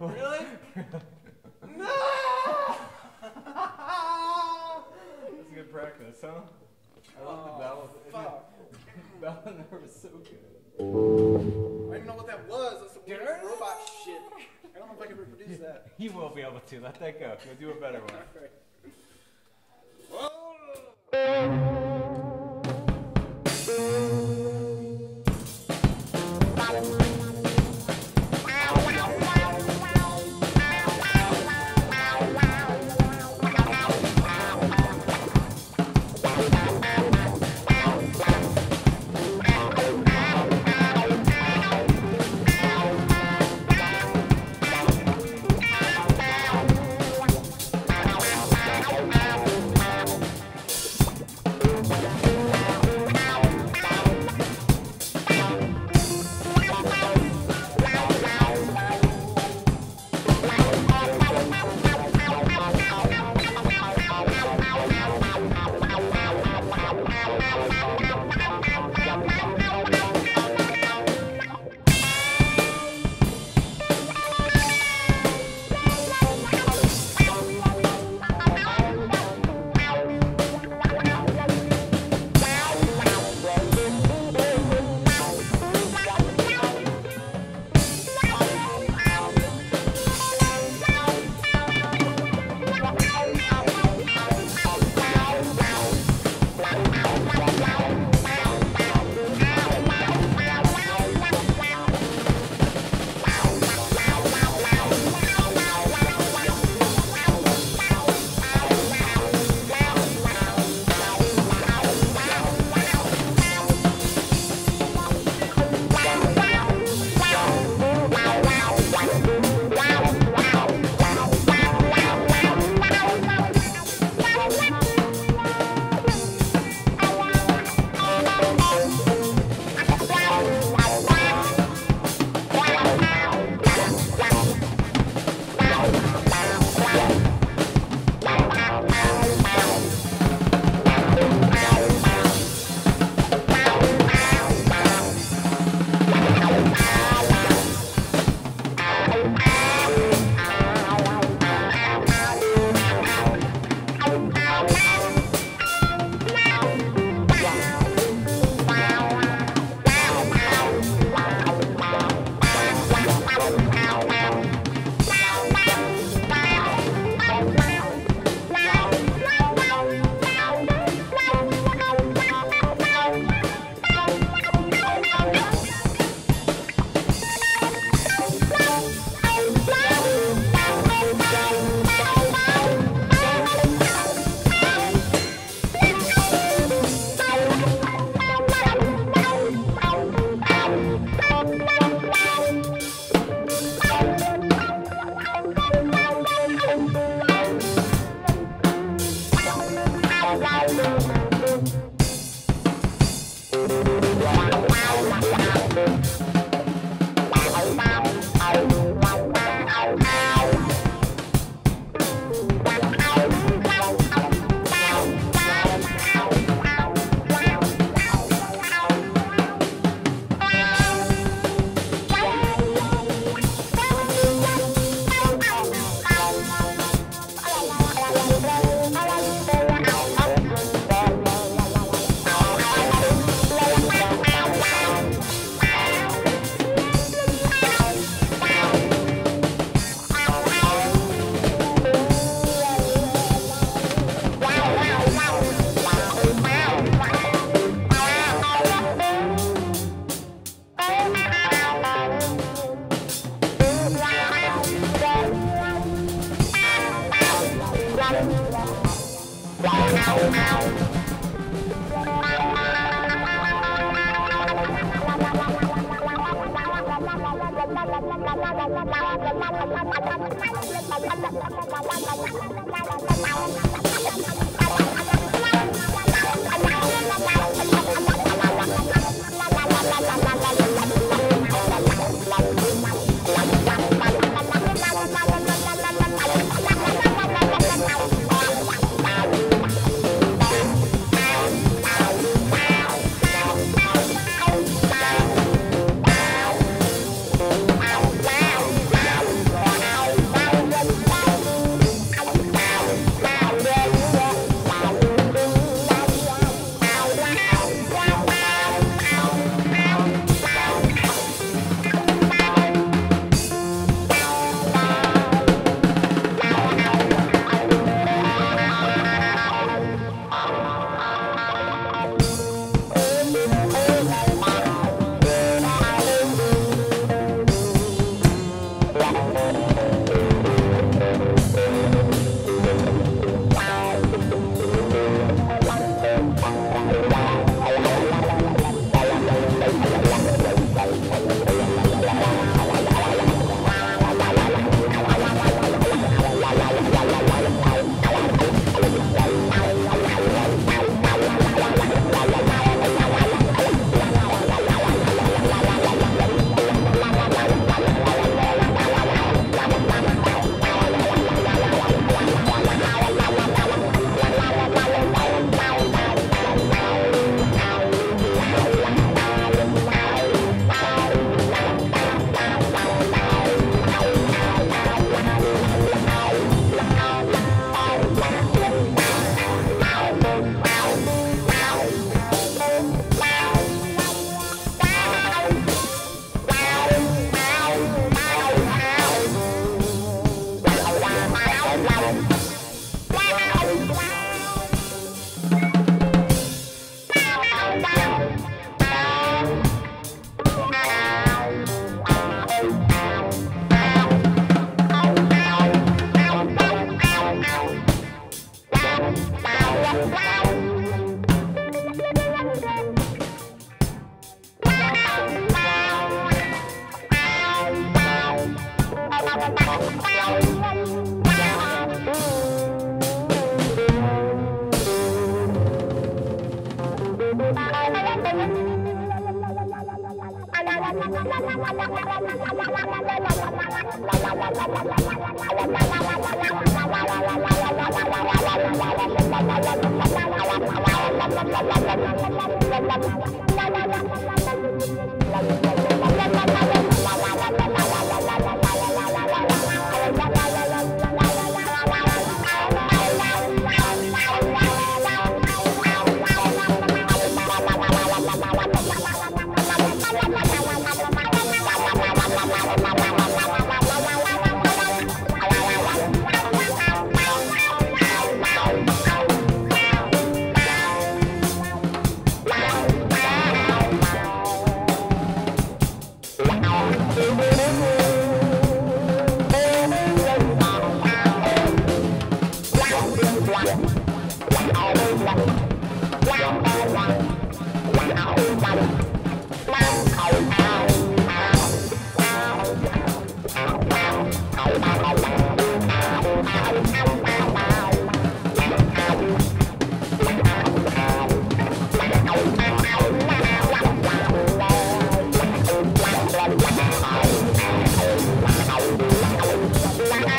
Really? no! It's good practice, huh? I love the Oh, bell. fuck. bell in there was so good. I don't even know what that was. That's some weird robot shit. I don't know if I can reproduce that. You will be able to. Let that go. Go do a better one. Alright. Wow. Thank you. Bye.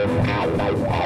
out like